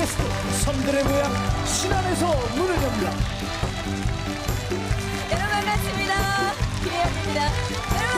베스트 섬들의 고향 신안에서 문을 엽니다. 여러분 반갑습니다. 기대됩니다. 여러분.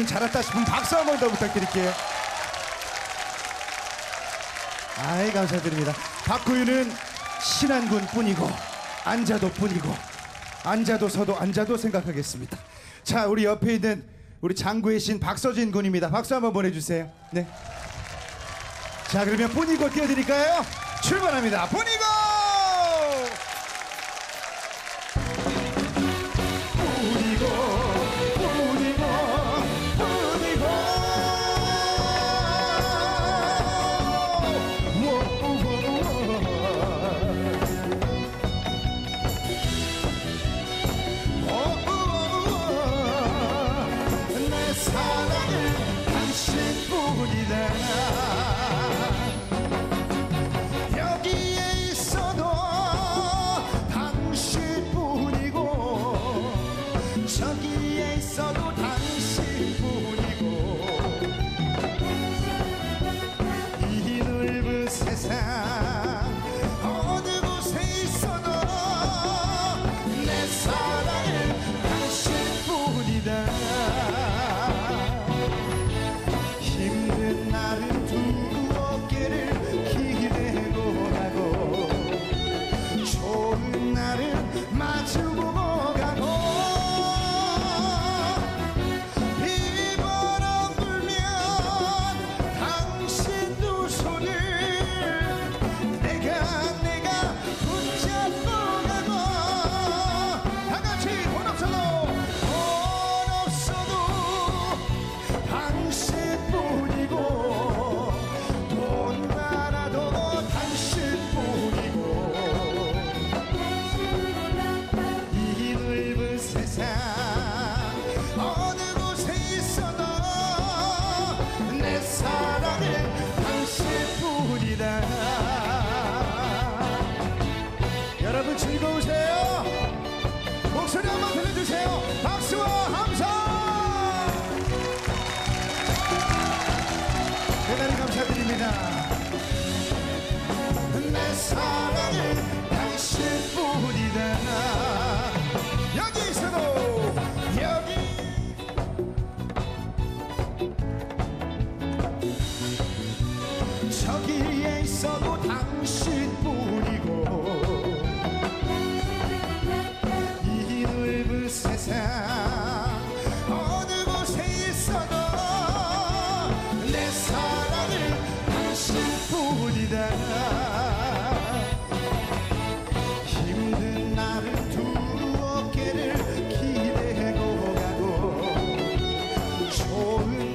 기운 잘했다 싶으면 박수 한 번 더 부탁드릴게요. 아이 감사드립니다. 박구윤은 신한군 뿐이고 앉아도 뿐이고 앉아도 서도 앉아도 생각하겠습니다. 자 우리 옆에 있는 우리 장구의 신 박서진 군입니다. 박수 한번 보내주세요. 네. 자 그러면 뿐이고 뛰어드릴까요? 출발합니다. 뿐이고. old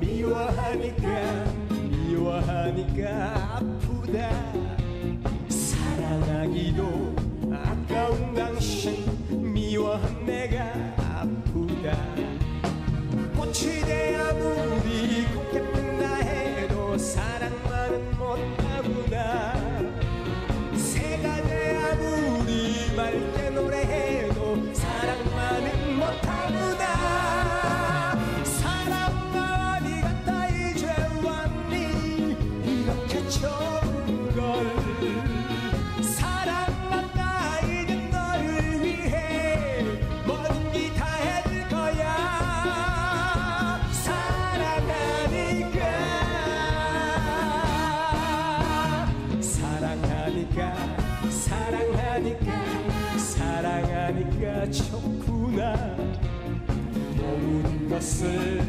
미워하니 모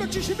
Baptiste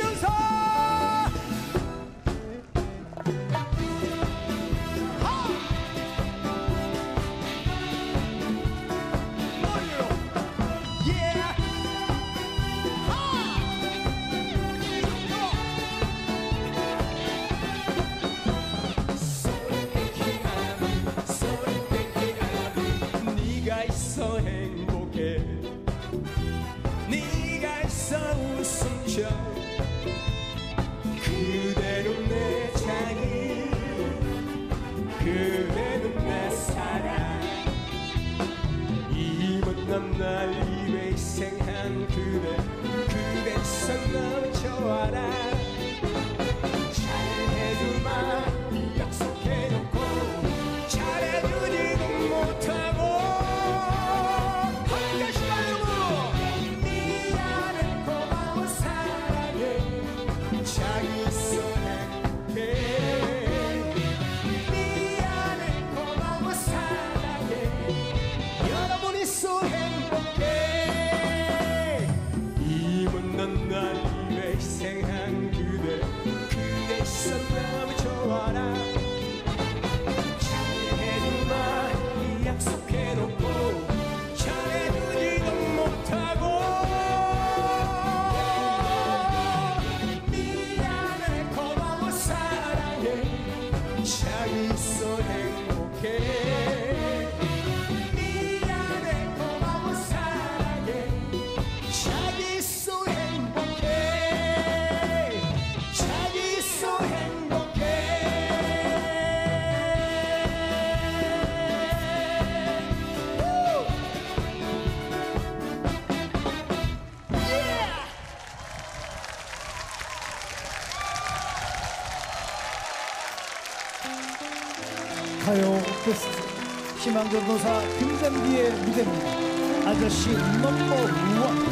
희망전도사 김장기의 무대입니다. 아저씨 넘버 원.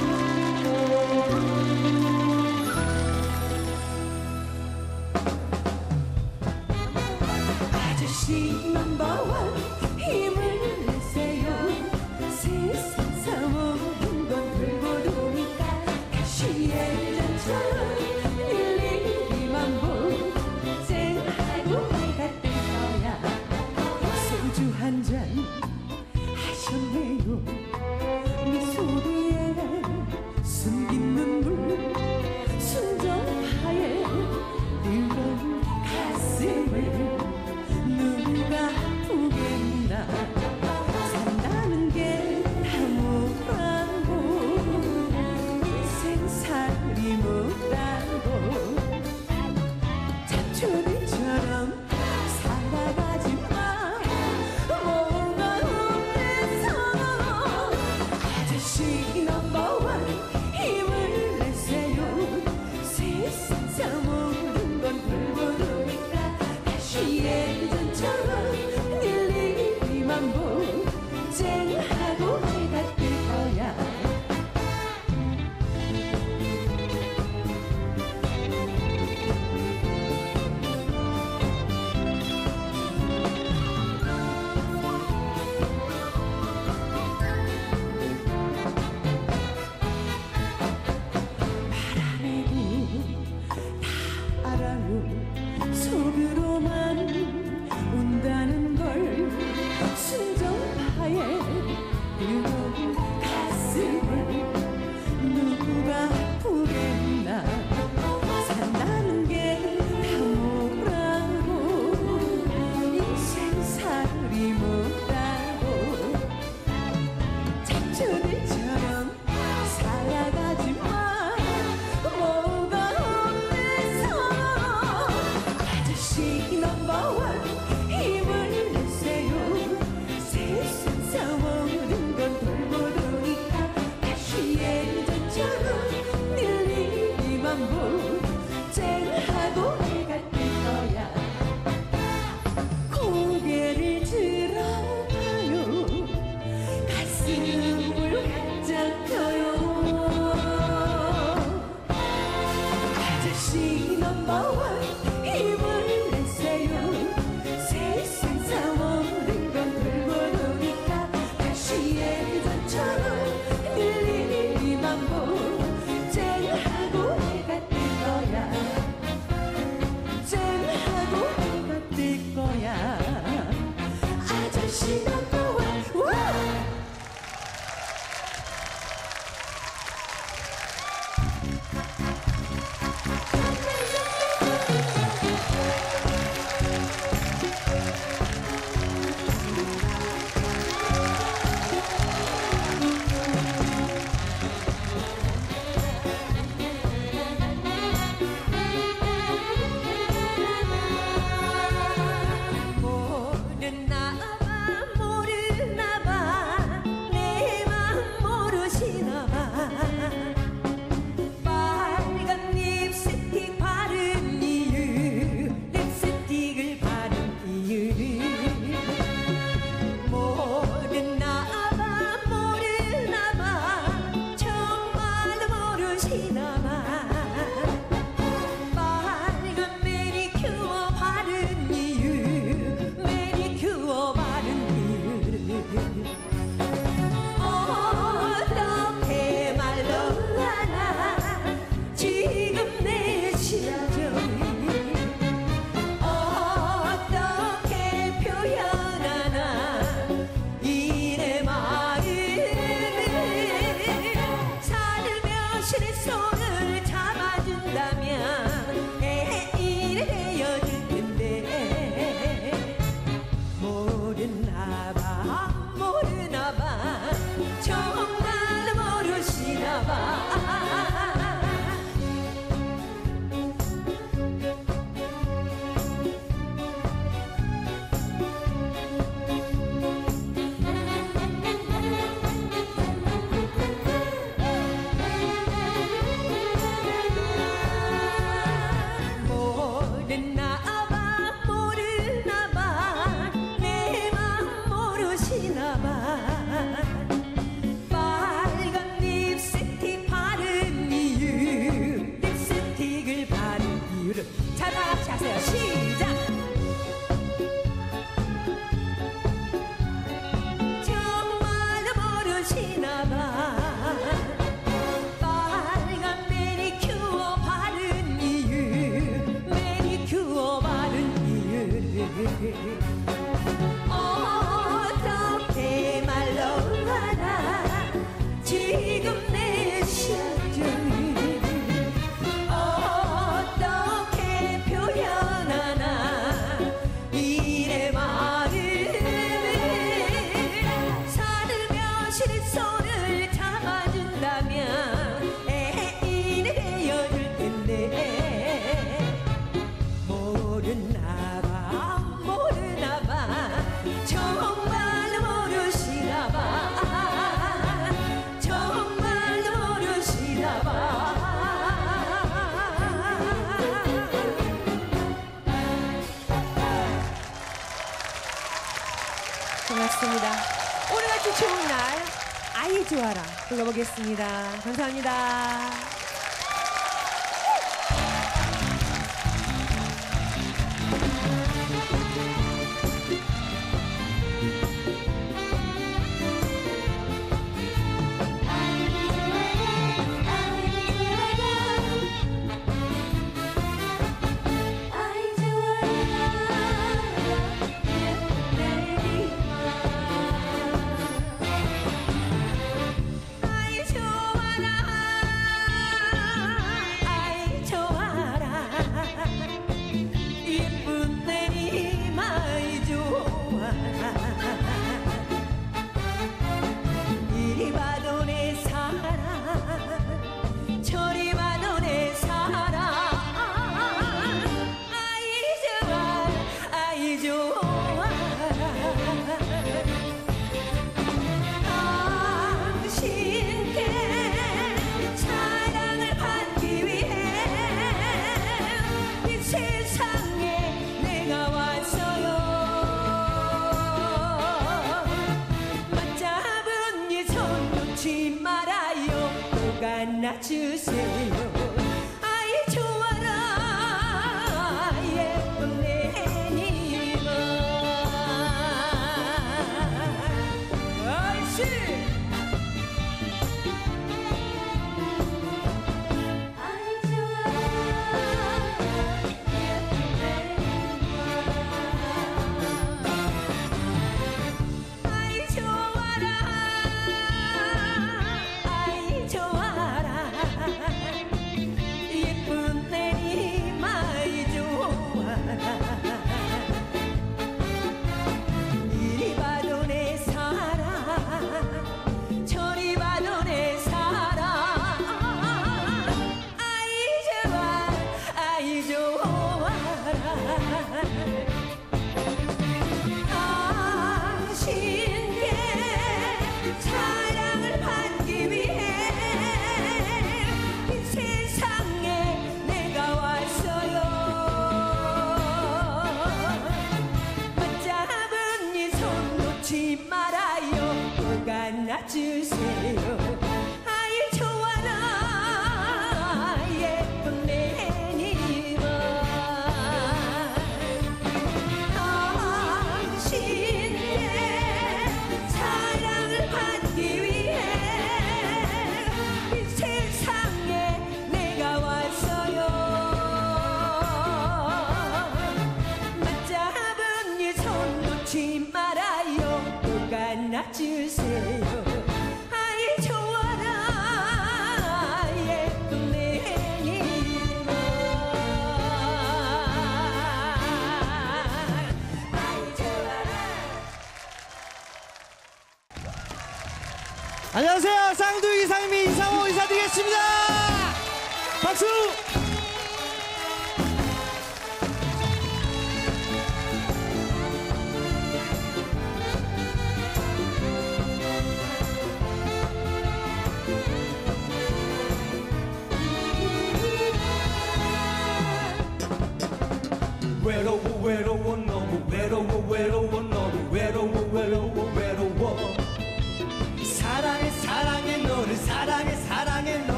알겠습니다. 감사합니다.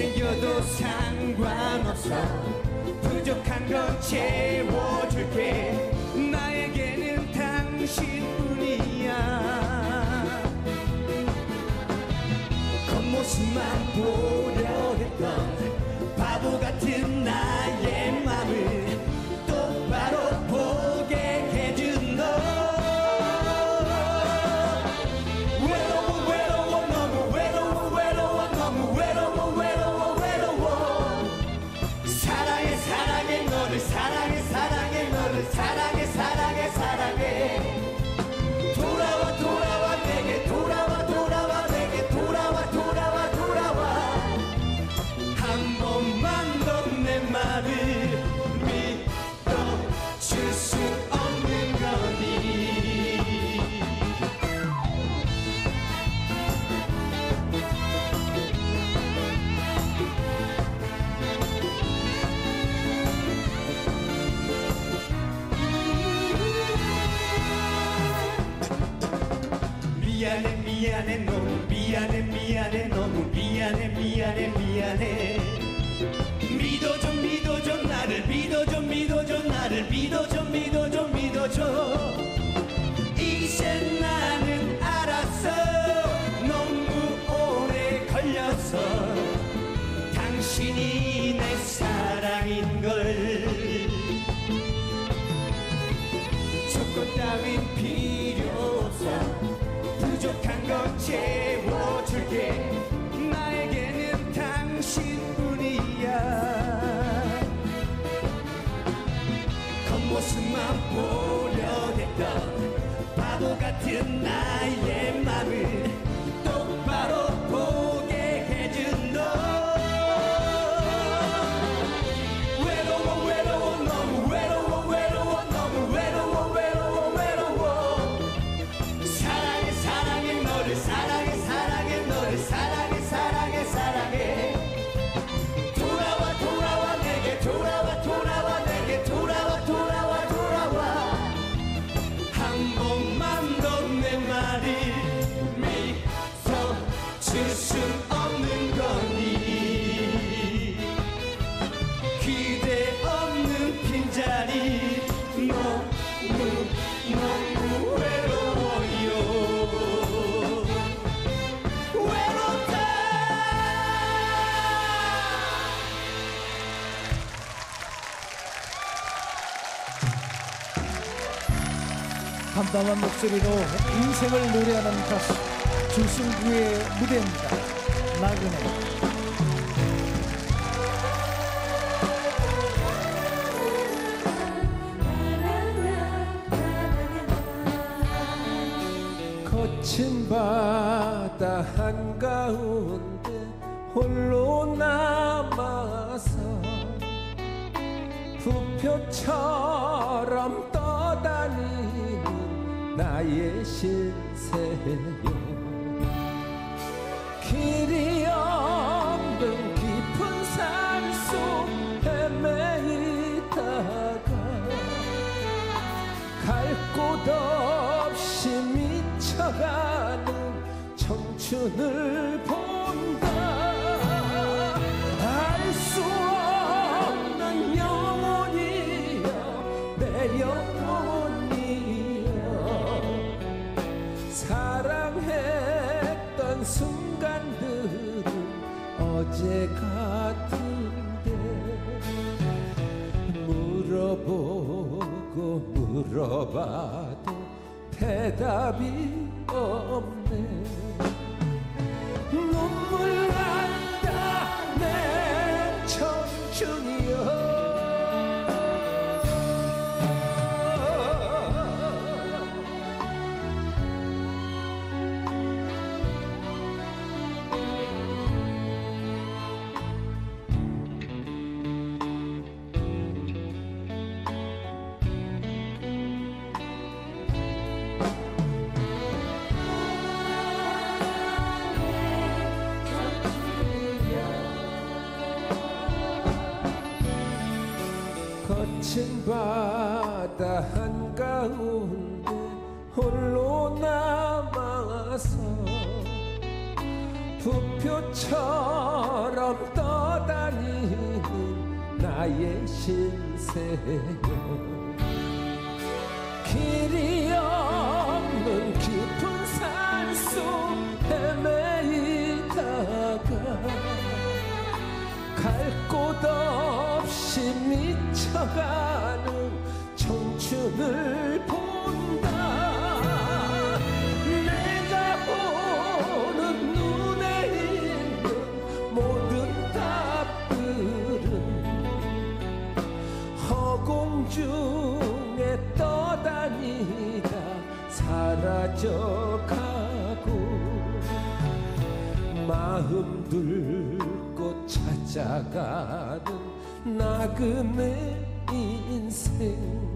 생겨도 상관없어. 부족한 건 채워줄게. 나에게는 당신뿐이야. 겉모습만 보려 했던 바보 같은 나 deny 담담한 목소리로 인생을 노래하는 가수 주승구의 무대입니다. 나그네. 거친 바다 한가운데 홀로 남아서 부표처럼 나의 신세요. 길이 없는 깊은 산 속 헤매다가 갈 곳 없이 미쳐가는 청춘을 보 어제 같은데 물어보고 물어봐도 대답이 없네. 눈물 길이 없는 깊은 산 속 헤매다가 갈 곳 없이 미쳐가는 청춘을 본다. 가져가고 마음 들고 찾아가는 나그네 인생.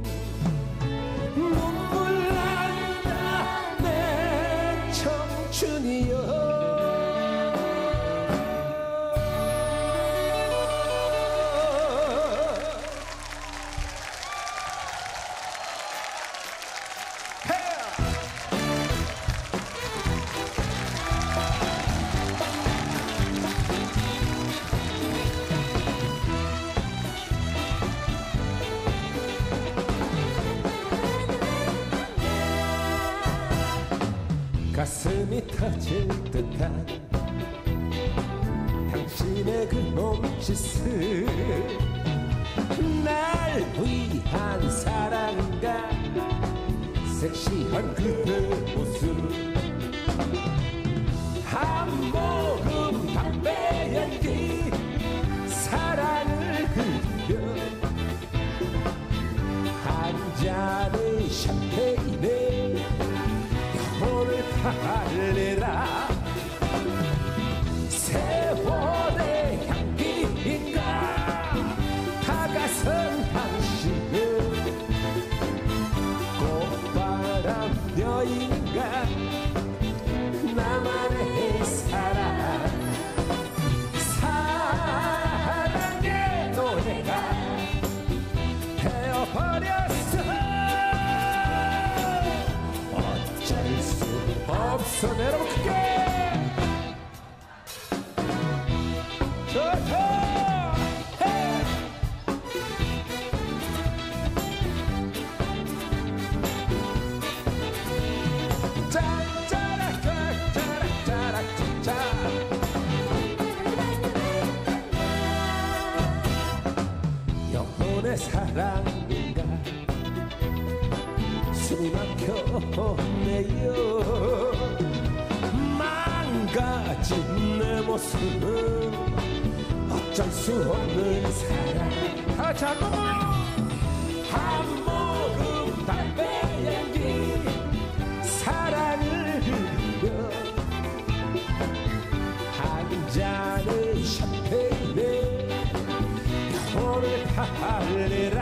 여인과 나만의 사랑. 사랑의 노래가 되어버렸어. 어쩔 수 없어. 여러분 사랑인가? 숨이 막혀네요. 망가진 내 모습 어쩔 수 없는 사랑. 아 잠깐만. it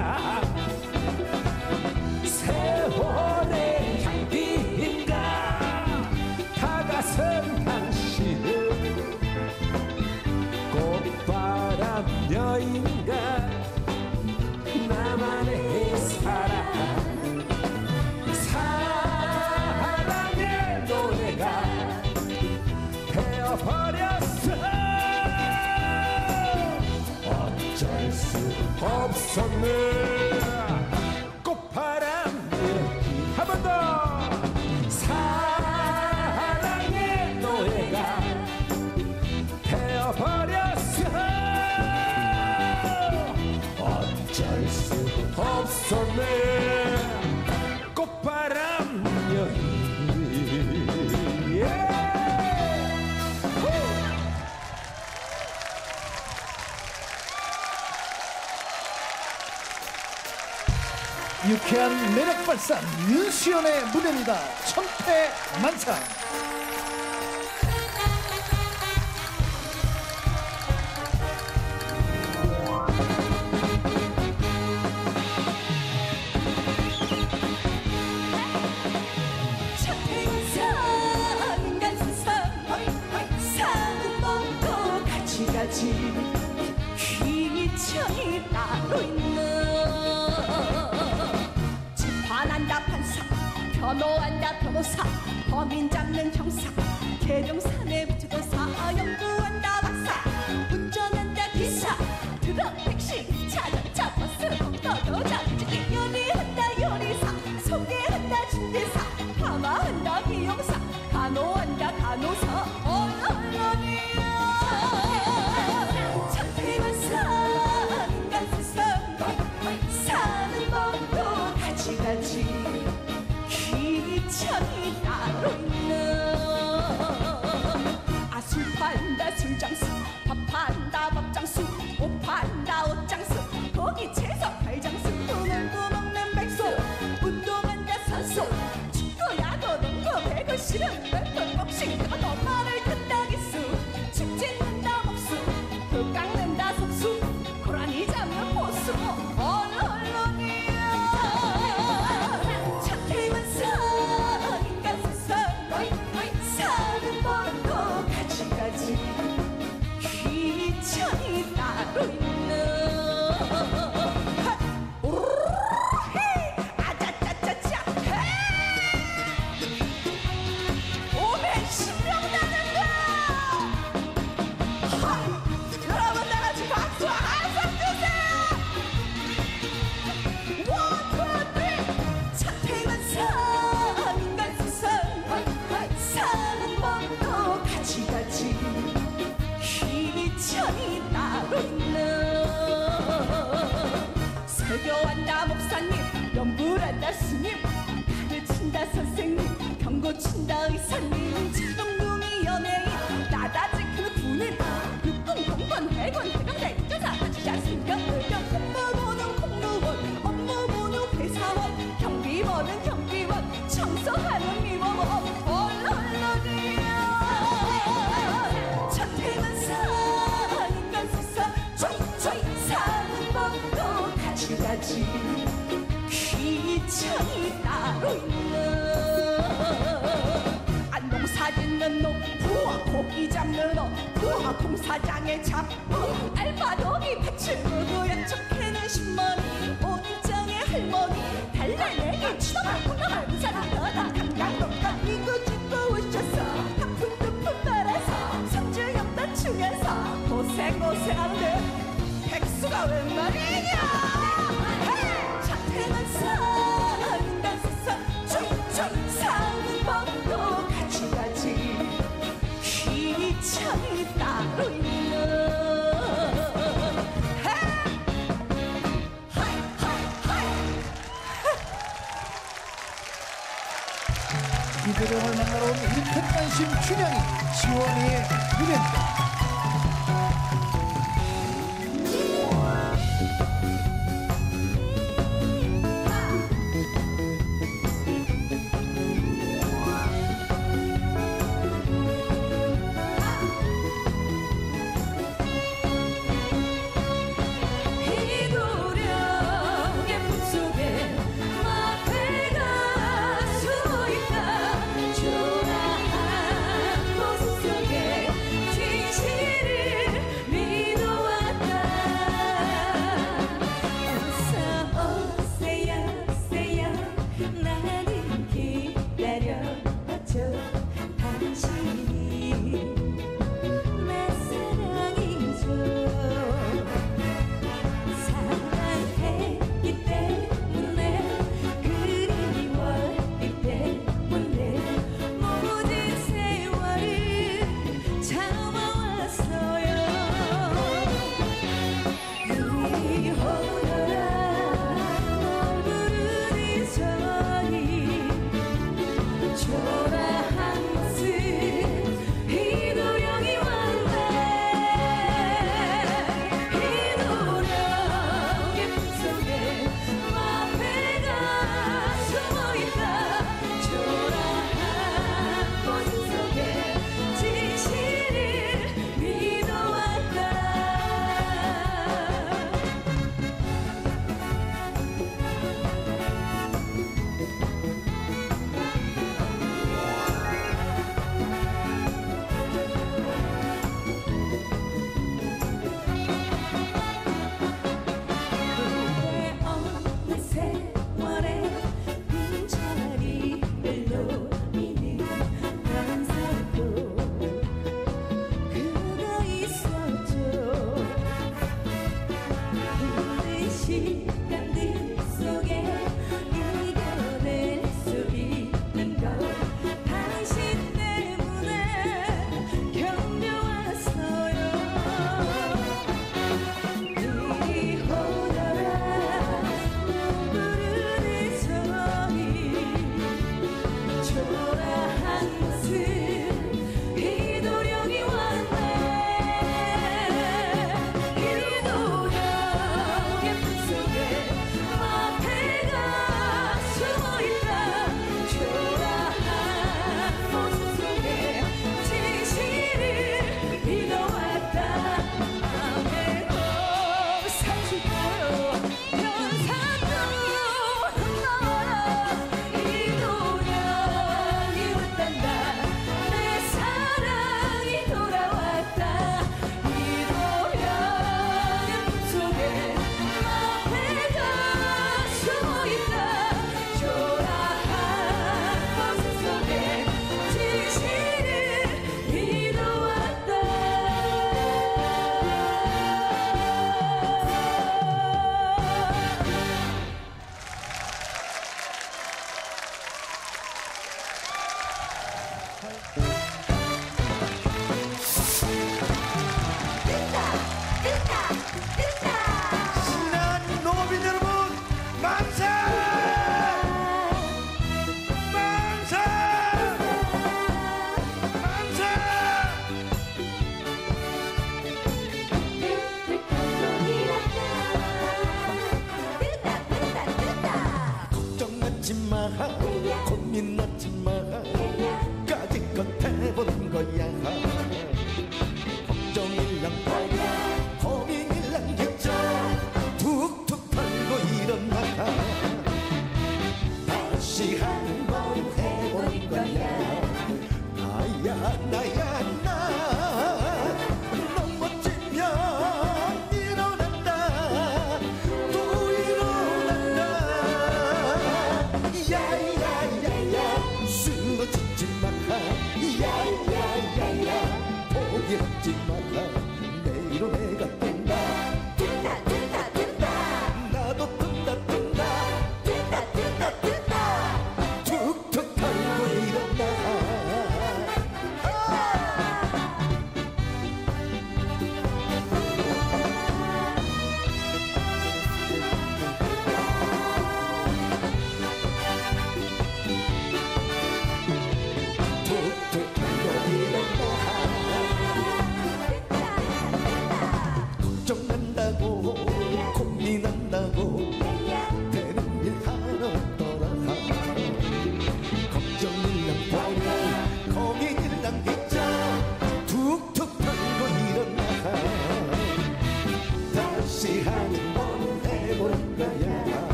Hop Sunday. 883 윤수연의 무대입니다. 천패만상. 생생하는데 백수가 웬 말이냐? 자태만 산다 세상 쭉쭉 사는 법도 같이 같이 귀찮이 따로 있는. 하이! 하이! 하이! 이대령을 만나러 온 일편단심 춘향이 지원이의 유배입니다